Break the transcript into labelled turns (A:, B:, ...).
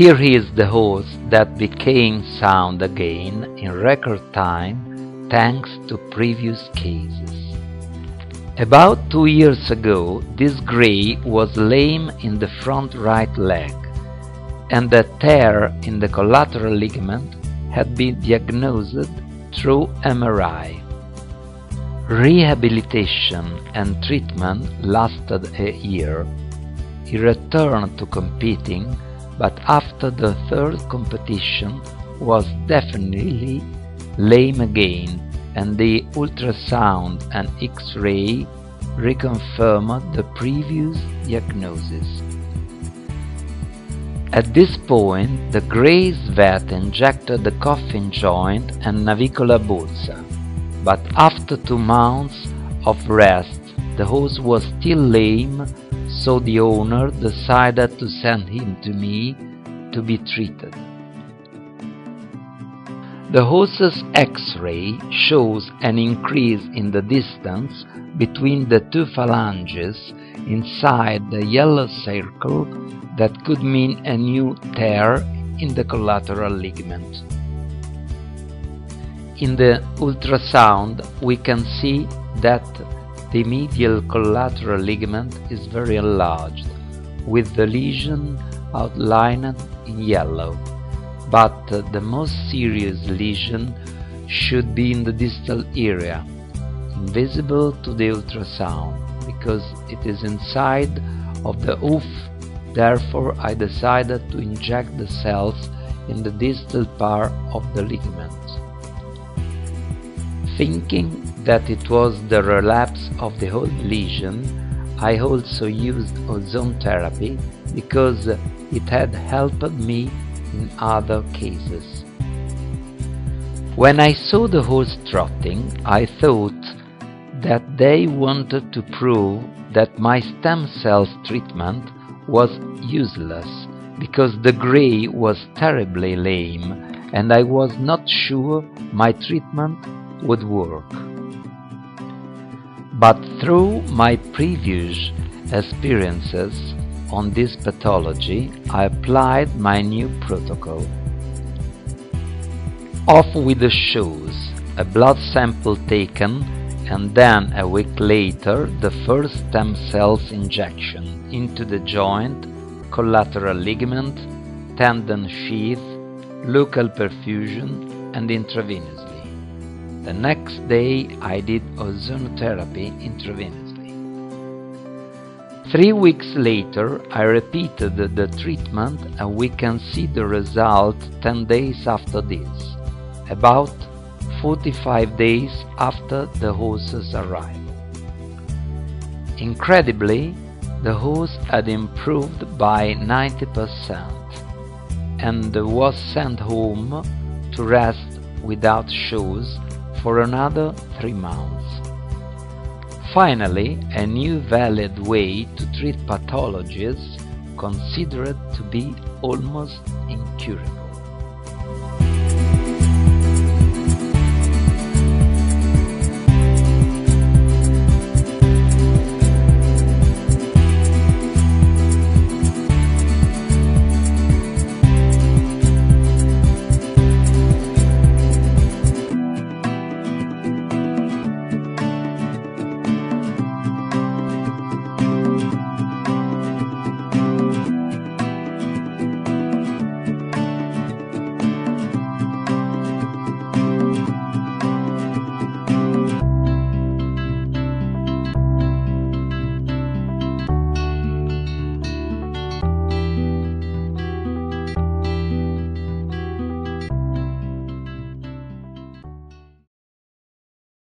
A: Here is the horse that became sound again in record time thanks to previous cases. About two years ago, this grey was lame in the front right leg, and a tear in the collateral ligament had been diagnosed through MRI. Rehabilitation and treatment lasted a year. He returned to competing but after the third competition was definitely lame again and the ultrasound and X-ray reconfirmed the previous diagnosis. At this point, the grey's vet injected the coffin joint and navicular bursa, but after two months of rest, the horse was still lame so the owner decided to send him to me to be treated. The horse's X-ray shows an increase in the distance between the two phalanges inside the yellow circle that could mean a new tear in the collateral ligament. In the ultrasound we can see that the medial collateral ligament is very enlarged, with the lesion outlined in yellow, but the most serious lesion should be in the distal area, invisible to the ultrasound, because it is inside of the hoof, therefore I decided to inject the cells in the distal part of the ligament. Thinking that it was the relapse of the whole lesion, I also used ozone therapy because it had helped me in other cases. When I saw the horse trotting, I thought that they wanted to prove that my stem cells treatment was useless because the grey was terribly lame and I was not sure my treatment would work. But through my previous experiences on this pathology, I applied my new protocol. Off with the shoes, a blood sample taken and then a week later the first stem cells injection into the joint, collateral ligament, tendon sheath, local perfusion and intravenously. The next day I did ozonotherapy intravenously. Three weeks later I repeated the treatment and we can see the result 10 days after this, about 45 days after the horse's arrival. Incredibly, the horse had improved by 90% and was sent home to rest without shoes for another three months. Finally, a new valid way to treat pathologies considered to be almost incurable.